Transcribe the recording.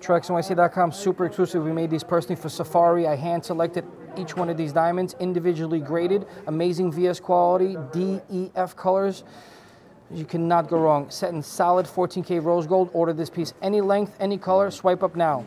TraxNYC.com, super exclusive. We made these personally for Safaree. I hand selected each one of these diamonds, individually graded. Amazing VS quality, D, E, F colors. You cannot go wrong. Set in solid 14K rose gold. Order this piece any length, any color. Swipe up now.